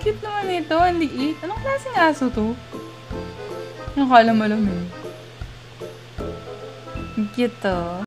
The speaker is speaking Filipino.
Cute naman ito. Ang liit. Anong klaseng aso to? Ang kala mo lang eh. Ang cute to.